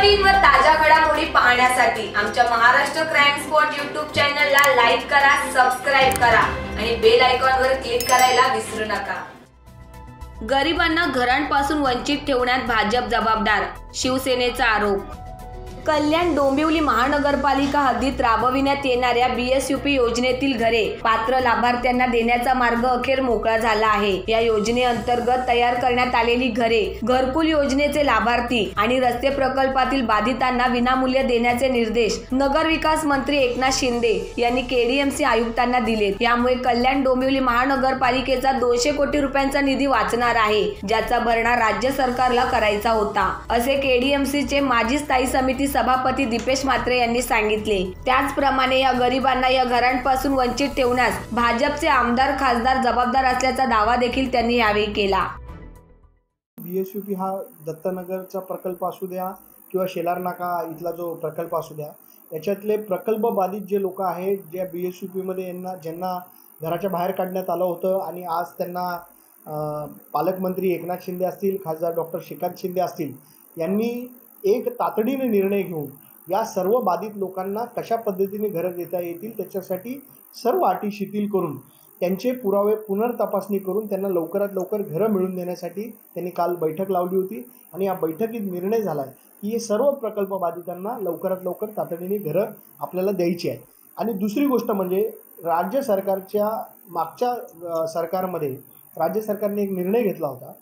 नवीन व ताज्या घडामोडी पाहण्यासाठी आमच्या महाराष्ट्र क्राईम स्पॉट युट्यूब चॅनलला लाईक करा सबस्क्राईब करा आणि बेल आयकॉनवर क्लिक करायला विसरू नका. गरिबांना घरांपासून वंचित ठेवण्यात भाजप जबाबदार शिवसेनेचा आरोप कल्याण डोंबिवली महानगरपालिका हद्दीत राबविण्यात येणाऱ्या बीएसयूपी योजनेतील घरे पात्र लाभार्थ्यांना देण्याचा मार्ग अखेर मोकळा झाला आहे. या योजनेअंतर्गत तयार करण्यात आलेली घरे घरकुल योजनेचे लाभार्थी आणि रस्ते प्रकल्पातील बाधितांना विनामूल्य देण्याचे निर्देश नगर विकास मंत्री एकनाथ शिंदे यांनी केडीएमसी आयुक्तांना दिले. यामुळे कल्याण डोंबिवली महानगरपालिकेचा दोनशे कोटी रुपयांचा निधी वाचणार आहे ज्याचा भरणा राज्य सरकारला करायचा होता. असे केडीएमसीचे माजी स्थायी समिती सभापती दीपेश म्हात्रे यांनी सांगितले. त्याचप्रमाणे या गरिबांना या घरांपासून वंचित ठेवण्यास भाजपचे आमदार खासदार जबाबदार असल्याचा दावा देखील त्यांनी यावेळी केला. बी एस यू पी हा दत्तनगरचा प्रकल्प असू द्या किंवा शेलार नाका इथला जो प्रकल्प असू द्या याच्यातले प्रकल्प बाधित जे लोक आहेत ज्या बी एस यू पीमध्ये यांना ज्यांना घराच्या बाहेर काढण्यात आलं होतं आणि आज त्यांना पालकमंत्री एकनाथ शिंदे असतील खासदार डॉक्टर श्रीकांत शिंदे असतील यांनी एक तातडीने निर्णय घेऊन या सर्व बाधित लोकांना कशा पद्धतीने घरं देता येतील त्याच्यासाठी सर्व अटी शिथिल करून त्यांचे पुरावे पुनर्तपासणी करून त्यांना लवकरात लवकर घरं मिळवून देण्यासाठी त्यांनी काल बैठक लावली होती. आणि या बैठकीत निर्णय झाला आहे की हे सर्व प्रकल्प बाधितांना लवकरात लवकर तातडीने घरं आपल्याला द्यायची आहेत. आणि दुसरी गोष्ट म्हणजे राज्य सरकारच्या मागच्या सरकारमध्ये राज्य सरकारने एक निर्णय घेतला होता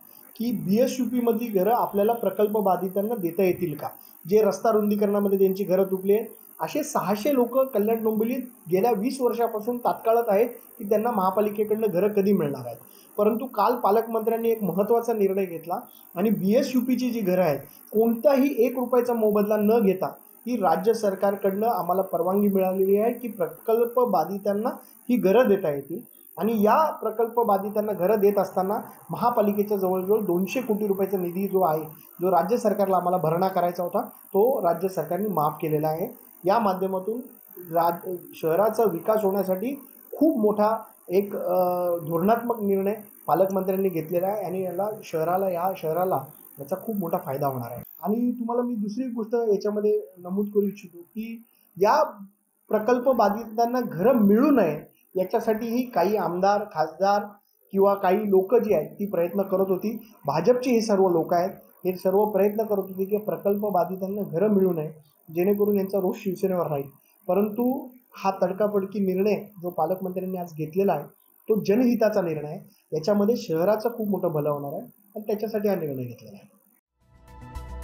की बी एस यू पीमधली घरं आपल्याला प्रकल्प बाधितांना देता येतील का? जे रस्ता रुंदीकरणामध्ये त्यांची घरं तुटली आहेत. असे सहाशे लोक कल्याण डोंबिवलीत गेल्या वीस वर्षापासून तात्काळत आहेत की त्यांना महापालिकेकडनं घरं कधी मिळणार आहेत? परंतु काल पालकमंत्र्यांनी एक महत्त्वाचा निर्णय घेतला आणि बी एस यू पीची जी घरं आहेत कोणताही एक रुपयाचा मोबदला न घेता ही राज्य सरकारकडनं आम्हाला परवानगी मिळालेली आहे की प्रकल्प बाधितांना ही घरं देता येतील. आणि या प्रकल्प बाधितांना घरं देत असताना महापालिकेच्या जवळजवळ दोनशे कोटी रुपयाचा निधी जो आहे जो राज्य सरकारला आम्हाला भरणा करायचा होता तो राज्य सरकारने माफ केलेला आहे. या माध्यमातून राज शहराचा विकास होण्यासाठी खूप मोठा एक धोरणात्मक निर्णय पालकमंत्र्यांनी घेतलेला आहे आणि याला शहराला या शहराला याचा खूप मोठा फायदा होणार आहे. आणि तुम्हाला मी दुसरी गोष्ट याच्यामध्ये नमूद करू इच्छितो की या प्रकल्प बाधितांना घरं मिळू नये याच्यासाठीही काही आमदार खासदार किंवा काही लोक जी आहेत ती प्रयत्न करत होती. भाजपची हे सर्व लोक आहेत हे सर्व प्रयत्न करत होते की प्रकल्प बाधितांना घरं मिळू नये जेणेकरून यांचा रोष शिवसेनेवर राहील. परंतु हा तडकाफडकी निर्णय जो पालकमंत्र्यांनी आज घेतलेला आहे तो जनहिताचा निर्णय आहे. याच्यामध्ये शहराचं खूप मोठं भलं होणार आहे आणि त्याच्यासाठी हा निर्णय घेतलेला आहे.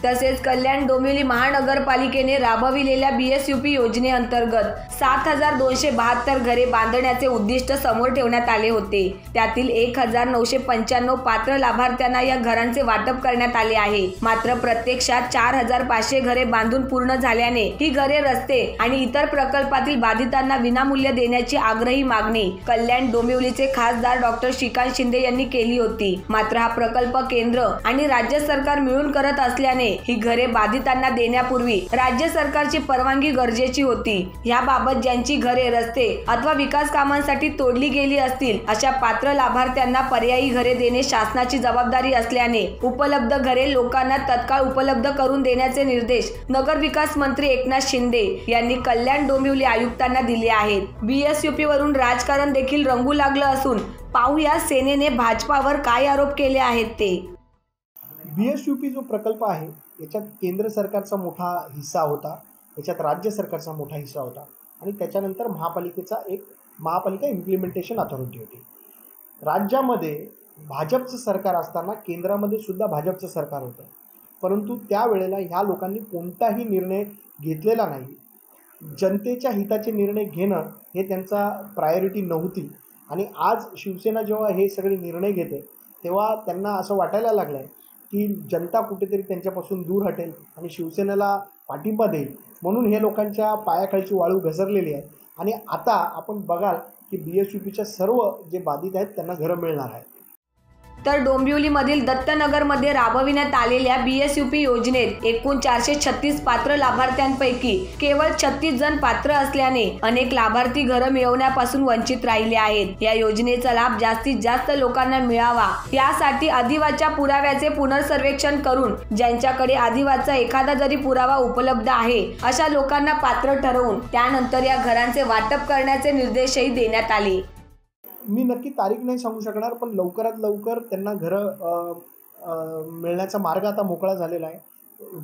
तसेच कल्याण डोंबिवली महानगरपालिकेने राबविलेल्या बीएसयूपी योजनेअंतर्गत सात हजार दोनशे बहात्तर घरे बांधण्याचे उद्दिष्ट समोर ठेवण्यात आले होते. त्यातील एक हजार नऊशे पंच्याण्णव पात्र लाभार्थ्यांना या घरांचे वाटप करण्यात आले आहे. मात्र प्रत्यक्षात चार हजार पाचशे घरे बांधून पूर्ण झाल्याने ही घरे रस्ते आणि इतर प्रकल्पातील बाधितांना विनामूल्य देण्याची आग्रही मागणी कल्याण डोंबिवलीचे खासदार डॉक्टर श्रीकांत शिंदे यांनी केली होती. मात्र हा प्रकल्प केंद्र आणि राज्य सरकार मिळून करत असल्याने ही घरे बाधितांना देण्यापूर्वी राज्य सरकारची परवानगी गरजेची होती. याबाबत ज्यांची घरे रस्ते अथवा विकास कामांसाठी तोडली गेली असतील अशा पात्र लाभार्थ्यांना पर्यायी घरे देणे शासनाची जबाबदारी असल्याने उपलब्ध घरे लोकांना तत्काळ उपलब्ध करून देण्याचे निर्देश नगर विकास मंत्री एकनाथ शिंदे यांनी कल्याण डोंबिवली आयुक्तांना दिले आहेत. बीएसयूपी वरून राजकारण देखील रंगू लागलं असून पाहूया सेनेने भाजपावर काय आरोप केले आहेत ते. बी जो प्रकल्प आहे याच्यात केंद्र सरकारचा मोठा हिस्सा होता याच्यात राज्य सरकारचा मोठा हिस्सा होता आणि त्याच्यानंतर महापालिकेचा एक महापालिका इम्प्लिमेंटेशन अथॉरिटी होती. राज्यामध्ये भाजपचं सरकार असताना केंद्रामध्ये सुद्धा भाजपचं सरकार होतं. परंतु त्यावेळेला ह्या लोकांनी कोणताही निर्णय घेतलेला नाही. जनतेच्या हिताचे निर्णय घेणं हे त्यांचा प्रायोरिटी नव्हती. आणि आज शिवसेना जेव्हा हे सगळे निर्णय घेते तेव्हा त्यांना असं वाटायला लागलं आहे की जनता कुठेतरी त्यांच्यापासून दूर हटेल आणि शिवसेनेला पाठिंबा देईल. म्हणून हे लोकांच्या पायाखालची वाळू घसरलेली आहे. आणि आता आपण बघाल की बी एस यू पीच्या सर्व जे बाधित आहेत त्यांना घरं मिळणार आहेत. तर डोंबिवलीमधील दत्तनगरमध्ये राबविण्यात आलेल्या बीएसयूपी योजनेत एकूण चारशे छत्तीस पात्र लाभार्थ्यांपैकी केवळ छत्तीस जण पात्र असल्याने अनेक लाभार्थी घरं मिळवण्यापासून वंचित राहिले आहेत. या योजनेचा लाभ जास्तीत जास्त लोकांना मिळावा यासाठी आदिवाच्या पुराव्याचे पुनर्सर्वेक्षण करून ज्यांच्याकडे आदिवाचा एखादा जरी पुरावा उपलब्ध आहे अशा लोकांना पात्र ठरवून त्यानंतर या घरांचे वाटप करण्याचे निर्देशही देण्यात आले. मी नक्की तारीख नाही सांगू शकणार पण लवकरात लवकर त्यांना घरं मिळण्याचा मार्ग आता मोकळा झालेला आहे.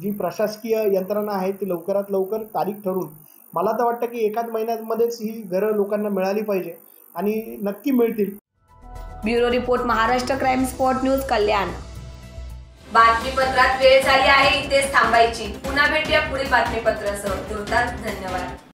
जी प्रशासकीय यंत्रणा आहे ती लवकरात लवकर तारीख ठरवून मला तर वाटतं की एकाच महिन्यामध्येच ही घरं लोकांना मिळाली पाहिजे आणि नक्की मिळतील. Bureau report Maharashtra crime spot news Kalyan. बातमीपत्रात वेळ झाली आहे इथेच थांबायची. पुन्हा भेटूया पुढील बातमीपत्रासह. धन्यवाद.